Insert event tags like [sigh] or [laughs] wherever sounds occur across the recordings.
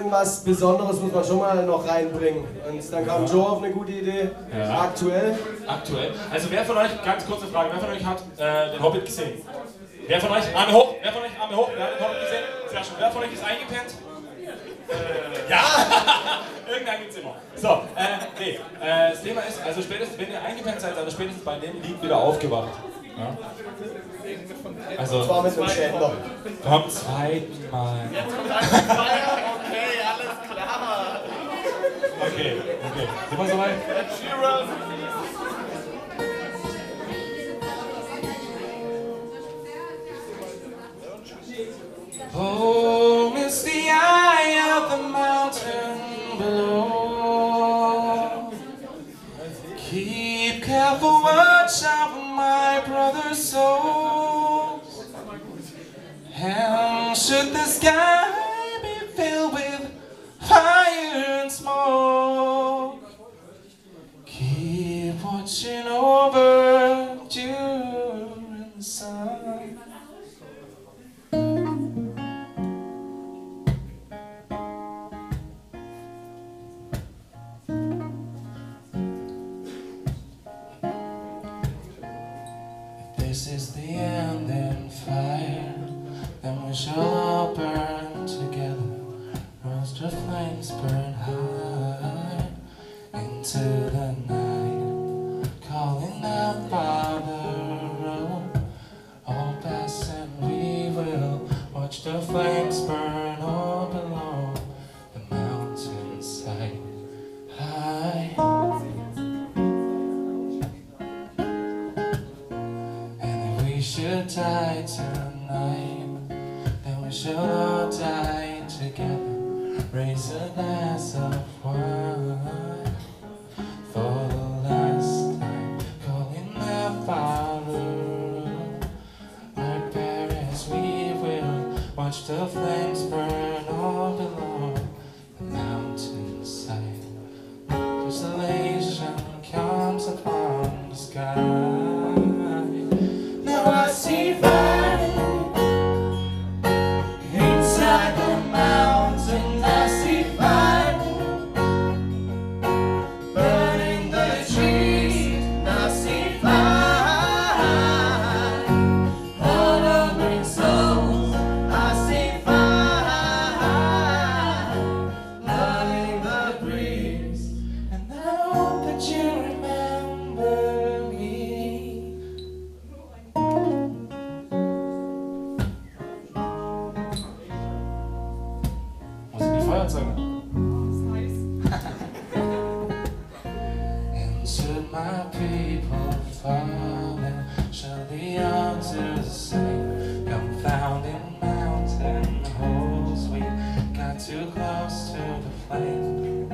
irgendwas Besonderes muss man schon mal noch reinbringen. Und dann kam Joe auf eine gute Idee. Ja. Aktuell. Aktuell. Also wer von euch, ganz kurze Frage, wer von euch hat äh, den Hobbit gesehen? Wer von euch, Arme hoch, wer von euch, Arme hoch, wer hat den Hobbit gesehen? Sehr schön. Wer von euch ist eingepennt? Äh, ja! [laughs] Irgendein gibt's immer. So, äh, nee, äh, das Thema ist, also spätestens, wenn ihr eingepennt seid, also spätestens bei dem Lied wieder aufgewacht. Ja? Also, Zwar mit einem Ständer. beim zweiten Mal. Okay. Okay, wir soweit? Cheers. Oh, miss the eye of the mountain below. Keep careful watch over my brother's souls. And should the sky keep watching over during the sun. This is the end in fire, then we shall all burn together. Roast the flames burn high into calling out Father, all pass and we will watch the flames burn all below the mountainside. High. And if we should die tonight, then we shall all die together. Raise a glass of wine watch the flames burn all below the mountainside. Desolation comes my people fall, then shall the sing. Confounding mountain holes, we got too close to the flame.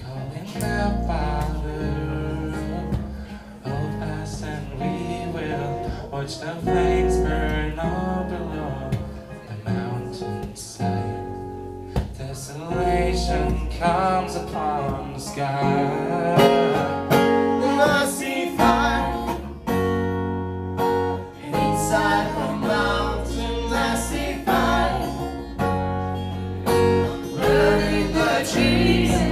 Calling out Father, hold fast and we will watch the flames burn all below the mountainside. Desolation comes upon the sky. Burning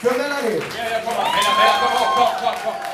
För Melanie. Ja, ja, kom on. Mela, Mela, kom on, kom, kom, kom.